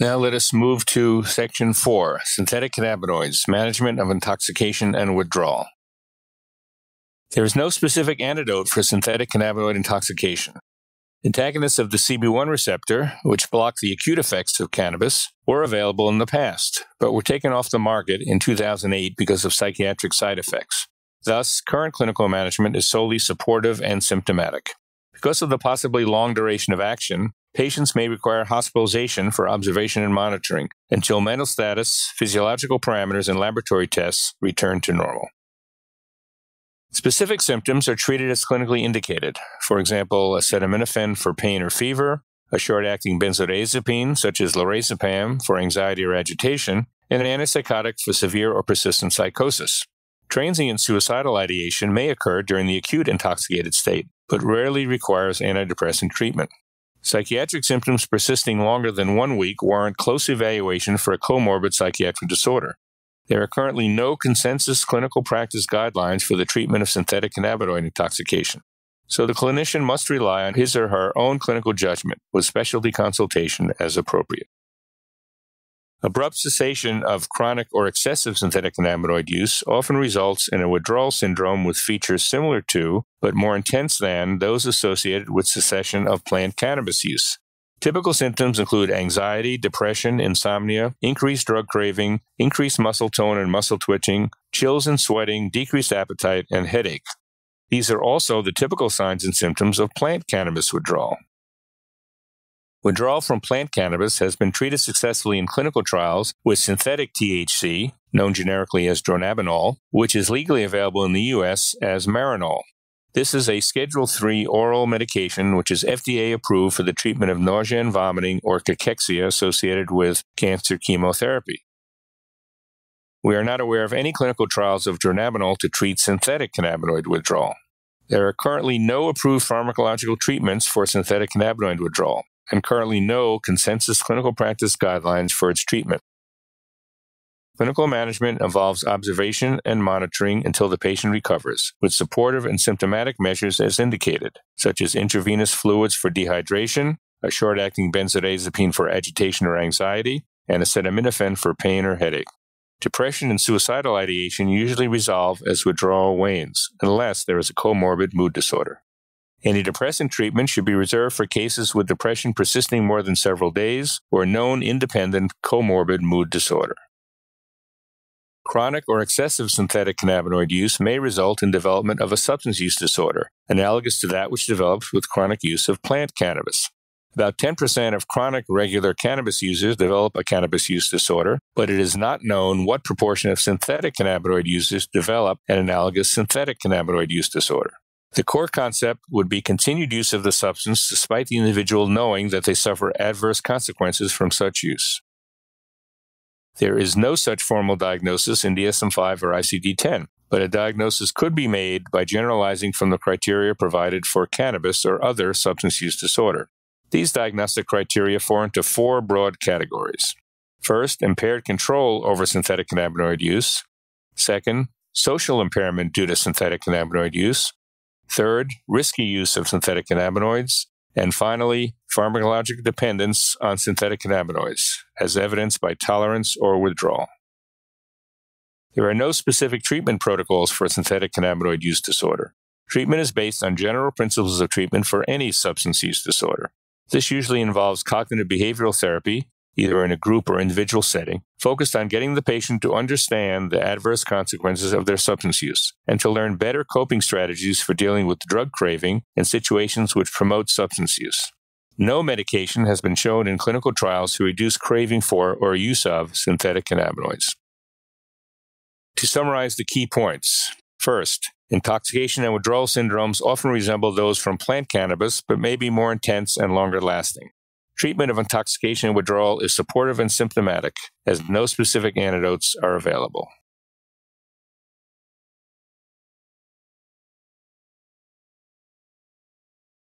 Now let us move to section four synthetic cannabinoids, management of intoxication and withdrawal. There is no specific antidote for synthetic cannabinoid intoxication. Antagonists of the CB1 receptor, which block the acute effects of cannabis, were available in the past, but were taken off the market in 2008 because of psychiatric side effects. Thus, current clinical management is solely supportive and symptomatic. Because of the possibly long duration of action, patients may require hospitalization for observation and monitoring until mental status, physiological parameters, and laboratory tests return to normal. Specific symptoms are treated as clinically indicated. For example, acetaminophen for pain or fever, a short-acting benzodiazepine such as lorazepam for anxiety or agitation, and an antipsychotic for severe or persistent psychosis. Transient suicidal ideation may occur during the acute intoxicated state, but rarely requires antidepressant treatment. Psychiatric symptoms persisting longer than one week warrant close evaluation for a comorbid psychiatric disorder. There are currently no consensus clinical practice guidelines for the treatment of synthetic cannabinoid intoxication. So the clinician must rely on his or her own clinical judgment with specialty consultation as appropriate. Abrupt cessation of chronic or excessive synthetic cannabinoid use often results in a withdrawal syndrome with features similar to, but more intense than, those associated with cessation of plant cannabis use. Typical symptoms include anxiety, depression, insomnia, increased drug craving, increased muscle tone and muscle twitching, chills and sweating, decreased appetite, and headache. These are also the typical signs and symptoms of plant cannabis withdrawal. Withdrawal from plant cannabis has been treated successfully in clinical trials with synthetic THC, known generically as dronabinol, which is legally available in the U.S. as Marinol. This is a Schedule III oral medication which is FDA approved for the treatment of nausea and vomiting or cachexia associated with cancer chemotherapy. We are not aware of any clinical trials of dronabinol to treat synthetic cannabinoid withdrawal. There are currently no approved pharmacological treatments for synthetic cannabinoid withdrawal, and currently no consensus clinical practice guidelines for its treatment. Clinical management involves observation and monitoring until the patient recovers, with supportive and symptomatic measures as indicated, such as intravenous fluids for dehydration, a short acting benzodiazepine for agitation or anxiety, and acetaminophen for pain or headache. Depression and suicidal ideation usually resolve as withdrawal wanes, unless there is a comorbid mood disorder. Antidepressant treatment should be reserved for cases with depression persisting more than several days or known independent comorbid mood disorder. Chronic or excessive synthetic cannabinoid use may result in development of a substance use disorder, analogous to that which develops with chronic use of plant cannabis. About 10% of chronic regular cannabis users develop a cannabis use disorder, but it is not known what proportion of synthetic cannabinoid users develop an analogous synthetic cannabinoid use disorder. The core concept would be continued use of the substance despite the individual knowing that they suffer adverse consequences from such use. There is no such formal diagnosis in DSM 5 or ICD 10, but a diagnosis could be made by generalizing from the criteria provided for cannabis or other substance use disorder. These diagnostic criteria fall into four broad categories. First, impaired control over synthetic cannabinoid use. Second, social impairment due to synthetic cannabinoid use. Third, risky use of synthetic cannabinoids. And finally, pharmacologic dependence on synthetic cannabinoids, as evidenced by tolerance or withdrawal. There are no specific treatment protocols for synthetic cannabinoid use disorder. Treatment is based on general principles of treatment for any substance use disorder. This usually involves cognitive behavioral therapy, either in a group or individual setting, focused on getting the patient to understand the adverse consequences of their substance use and to learn better coping strategies for dealing with drug craving and situations which promote substance use. No medication has been shown in clinical trials to reduce craving for or use of synthetic cannabinoids. To summarize the key points first, intoxication and withdrawal syndromes often resemble those from plant cannabis, but may be more intense and longer lasting. Treatment of intoxication and withdrawal is supportive and symptomatic, as no specific antidotes are available.